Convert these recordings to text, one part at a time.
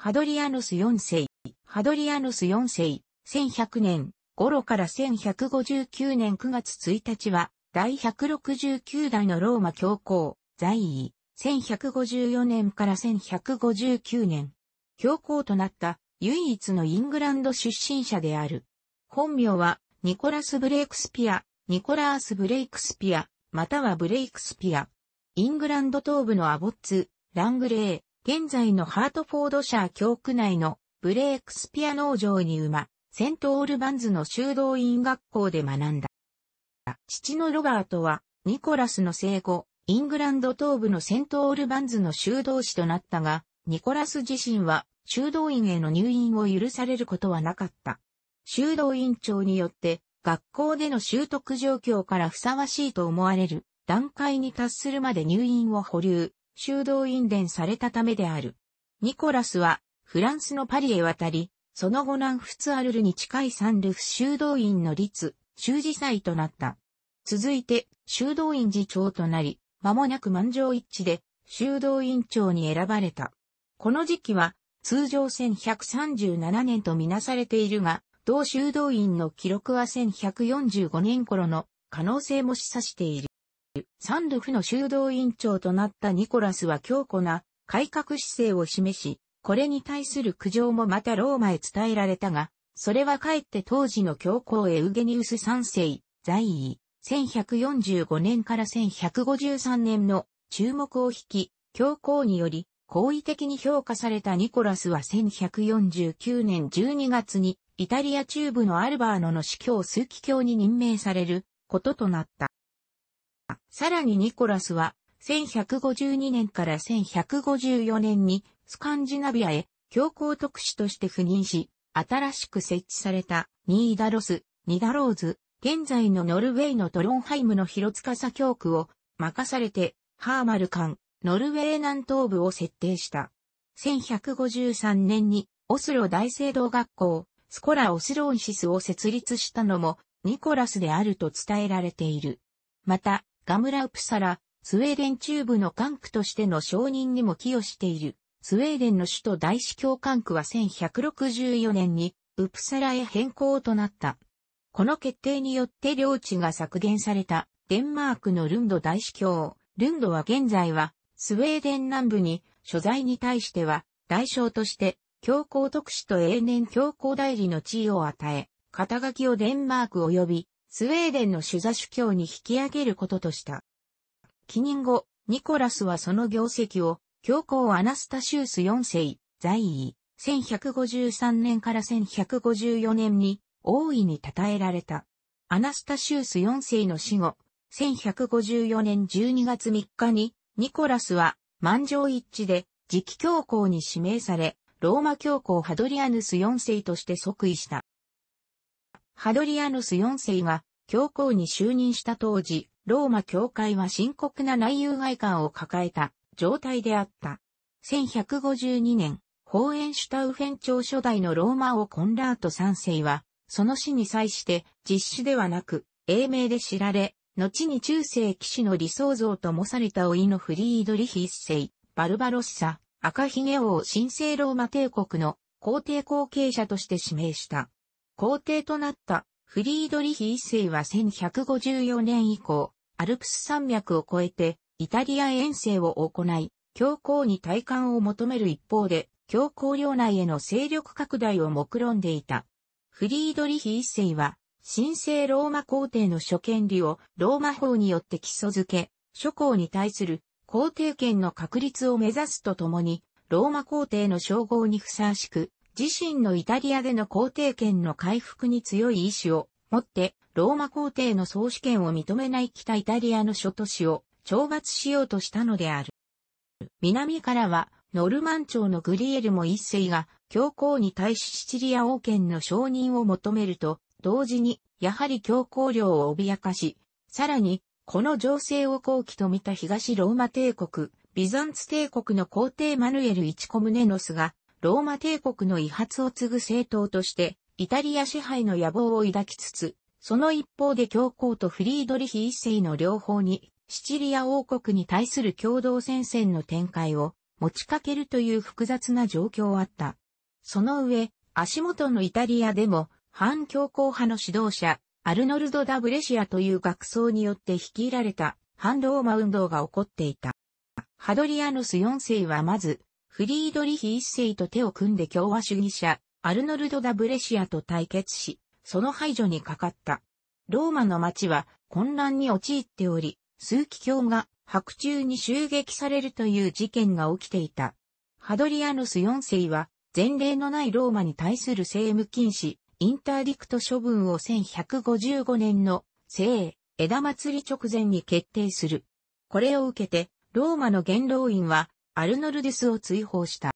ハドリアヌス4世、ハドリアヌス4世、1100年。頃から1159年9月1日は、第169代のローマ教皇、在位、1154年から1159年、教皇となった唯一のイングランド出身者である。本名は、ニコラス・ブレイクスピア、ニコラース・ブレイクスピア、またはブレイクスピア。イングランド東部のアボッツ、ラングレー、現在のハートフォードシャー教区内のブレイクスピア農場に生まれ、セントオールバンズの修道院学校で学んだ。父のロバートは、ニコラスの生後、イングランド東部のセントオールバンズの修道士となったが、ニコラス自身は、修道院への入院を許されることはなかった。修道院長によって、学校での習得状況からふさわしいと思われる段階に達するまで入院を保留、修道院伝されたためである。ニコラスはフランスのパリへ渡り、その後南仏アルルに近いサンルフ修道院の立、修士祭となった。続いて、修道院次長となり、間もなく満場一致で、修道院長に選ばれた。この時期は、通常1137年とみなされているが、同修道院の記録は1145年頃の可能性も示唆している。サンルフの修道院長となったニコラスは強固な改革姿勢を示し、これに対する苦情もまたローマへ伝えられたが、それはかえって当時の教皇エウゲニウス3世、在位、1145年から1153年の注目を引き、教皇により、好意的に評価されたニコラスは1149年12月に、イタリア中部のアルバーノの司教枢機卿に任命されることとなった。さらにニコラスは、1152年から1154年にスカンジナビアへ教皇特使として赴任し、新しく設置されたニーダロス、ニダローズ、現在のノルウェーのトロンハイムの広司教区を任されて、ハーマルカン、ノルウェー南東部を設定した。1153年にオスロ大聖堂学校、スコラ・オスロンシスを設立したのもニコラスであると伝えられている。また、ガムラウプサラ、スウェーデン中部の管区としての承認にも寄与している。スウェーデンの首都大司教管区は1164年にウプサラへ変更となった。この決定によって領地が削減されたデンマークのルンド大司教。ルンドは現在はスウェーデン南部に所在に対しては代償として教皇特使と永年教皇代理の地位を与え、肩書きをデンマーク及びスウェーデンの主座主教に引き上げることとした。帰任後、ニコラスはその業績を教皇アナスタシウス4世、在位、1153年から1154年に大いに称えられた。アナスタシウス4世の死後、1154年12月3日に、ニコラスは満場一致で次期教皇に指名され、ローマ教皇ハドリアヌス4世として即位した。ハドリアヌス4世が教皇に就任した当時、ローマ教会は深刻な内憂外観を抱えた状態であった。1152年、ホーエンシュタウフェン朝初代のローマ王コンラート3世は、その死に際して実施ではなく、英名で知られ、後に中世騎士の理想像ともされた老いのフリードリヒ一世、バルバロッサ、赤ひげ王神聖ローマ帝国の皇帝後継者として指名した。皇帝となったフリードリヒ一世は1154年以降、アルプス山脈を越えてイタリア遠征を行い、教皇に体感を求める一方で、教皇領内への勢力拡大を目論んでいた。フリードリヒ一世は、神聖ローマ皇帝の諸権利をローマ法によって基礎づけ、諸皇に対する皇帝権の確立を目指すとともに、ローマ皇帝の称号にふさわしく、自身のイタリアでの皇帝権の回復に強い意志を持って、ローマ皇帝の総主権を認めない北イタリアの諸都市を懲罰しようとしたのである。南からは、ノルマン朝のグリエルモ一世が、教皇に対しシチリア王権の承認を求めると、同時に、やはり教皇領を脅かし、さらに、この情勢を後期と見た東ローマ帝国、ビザンツ帝国の皇帝マヌエル・イチコムネノスが、ローマ帝国の遺発を継ぐ政党として、イタリア支配の野望を抱きつつ、その一方で教皇とフリードリヒ一世の両方にシチリア王国に対する共同戦線の展開を持ちかけるという複雑な状況あった。その上、足元のイタリアでも、反強硬派の指導者、アルノルド・ダ・ブレシアという学僧によって率いられた反ローマ運動が起こっていた。ハドリアヌス4世はまず、フリードリヒ1世と手を組んで共和主義者、アルノルド・ダ・ブレシアと対決し、その排除にかかった。ローマの町は混乱に陥っており、数奇教が白昼に襲撃されるという事件が起きていた。ハドリアヌス4世は前例のないローマに対する政務禁止、インターディクト処分を1155年の聖枝祭り直前に決定する。これを受けて、ローマの元老院はアルノルデスを追放した。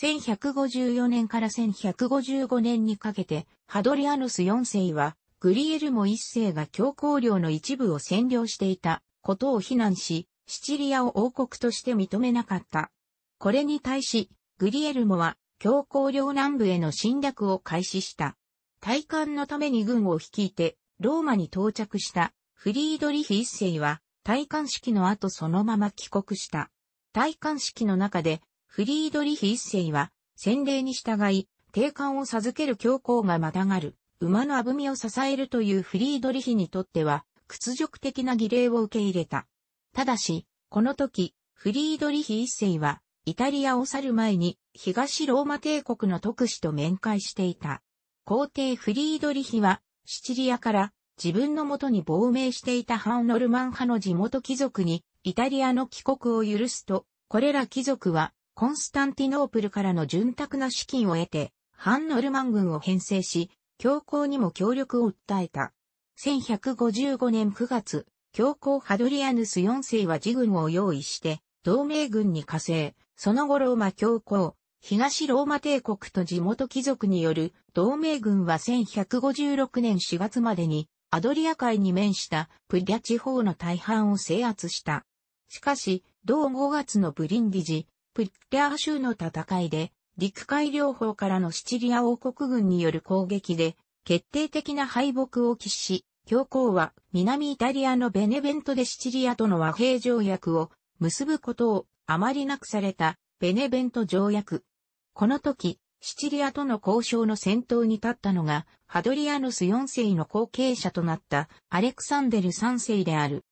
1154年から1155年にかけて、ハドリアヌス4世は、グリエルモ1世が教皇領の一部を占領していたことを非難し、シチリアを王国として認めなかった。これに対し、グリエルモは教皇領南部への侵略を開始した。体感のために軍を率いて、ローマに到着したフリードリヒ一世は、体感式の後そのまま帰国した。体感式の中で、フリードリヒ一世は、洗礼に従い、定冠を授ける教皇がまたがる、馬のあぶみを支えるというフリードリヒにとっては、屈辱的な儀礼を受け入れた。ただし、この時、フリードリヒ一世は、イタリアを去る前に東ローマ帝国の特使と面会していた。皇帝フリードリヒはシチリアから自分のもとに亡命していたハンノルマン派の地元貴族にイタリアの帰国を許すと、これら貴族はコンスタンティノープルからの潤沢な資金を得て、ハンノルマン軍を編成し、教皇にも協力を訴えた。1155年9月、教皇ハドリアヌス4世は自軍を用意して、同盟軍に加勢、その後ローマ教皇、東ローマ帝国と地元貴族による同盟軍は1156年4月までにアドリア海に面したプリャ地方の大半を制圧した。しかし、同5月のブリンディジ、プリャー州の戦いで、陸海両方からのシチリア王国軍による攻撃で、決定的な敗北を喫し、教皇は南イタリアのベネベントでシチリアとの和平条約を結ぶことをあまりなくされたベネベント条約。この時、シチリアとの交渉の先頭に立ったのが、ハドリアヌス4世の後継者となったアレクサンデル3世である。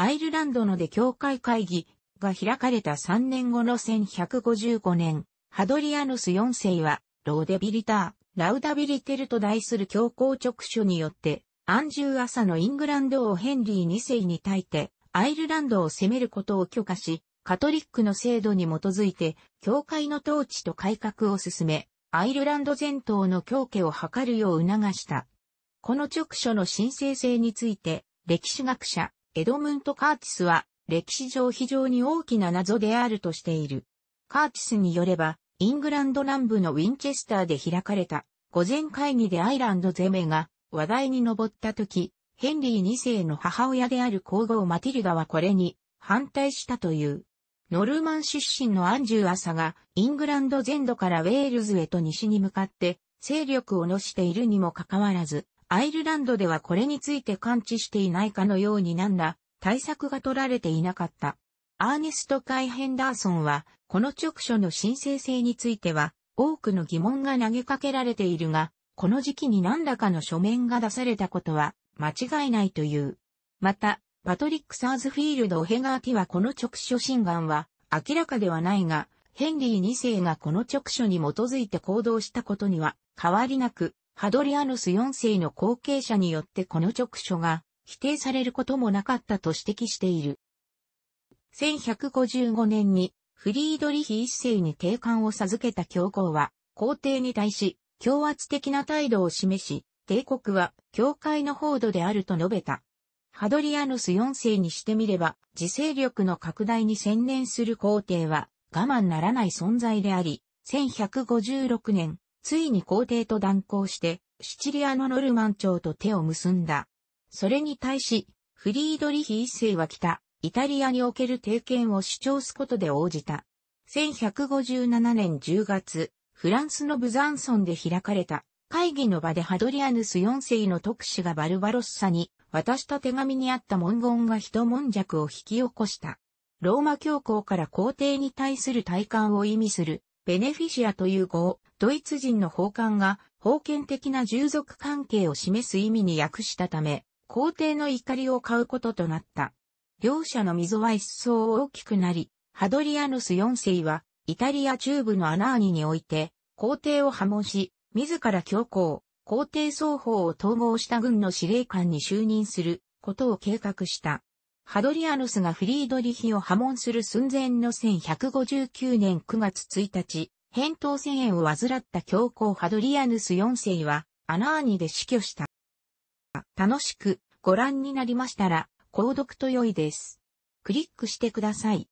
アイルランドので教会会議が開かれた3年後の1155年、ハドリアヌス4世は、ローデビリター、ラウダビリテルと題する教皇直書によって、アンジュー朝のイングランド王ヘンリー2世に対して、アイルランドを攻めることを許可し、カトリックの制度に基づいて、教会の統治と改革を進め、アイルランド全島の強化を図るよう促した。この直書の神聖性について、歴史学者、エドムント・カーティスは、歴史上非常に大きな謎であるとしている。カーティスによれば、イングランド南部のウィンチェスターで開かれた、午前会議でアイランドゼメが話題に上った時、ヘンリー2世の母親である皇后マティルダはこれに反対したという。ノルマン出身のアンジュー朝がイングランド全土からウェールズへと西に向かって勢力を乗しているにもかかわらず、アイルランドではこれについて感知していないかのようになんだ対策が取られていなかった。アーネスト・カイ・ヘンダーソンは、この直書の申請性については、多くの疑問が投げかけられているが、この時期に何らかの書面が出されたことは、間違いないという。また、パトリック・サーズフィールド・オヘガーティはこの直書心願は明らかではないが、ヘンリー2世がこの直書に基づいて行動したことには変わりなく、ハドリアヌス4世の後継者によってこの直書が否定されることもなかったと指摘している。1155年にフリードリヒ一世に定冠を授けた教皇は皇帝に対し強圧的な態度を示し、帝国は教会の報道であると述べた。ハドリアヌス4世にしてみれば、自勢力の拡大に専念する皇帝は我慢ならない存在であり、1156年、ついに皇帝と断交して、シチリアのノルマン朝と手を結んだ。それに対し、フリードリヒ一世は北、イタリアにおける帝権を主張すことで応じた。1157年10月、フランスのブザンソンで開かれた会議の場でハドリアヌス4世の特使がバルバロッサに渡した手紙にあった文言が一悶着を引き起こした。ローマ教皇から皇帝に対する体感を意味する、ベネフィシアという語を、ドイツ人の法官が、封建的な従属関係を示す意味に訳したため、皇帝の怒りを買うこととなった。両者の溝は一層大きくなり、ハドリアヌス4世は、イタリア中部のアナーニにおいて、皇帝を破門し、自ら教皇、皇帝双方を統合した軍の司令官に就任することを計画した。ハドリアヌスがフリードリヒを破門する寸前の1159年9月1日、扁桃腺炎を患った教皇ハドリアヌス4世は、アナーニで死去した。楽しくご覧になりましたら、購読と良いです。クリックしてください。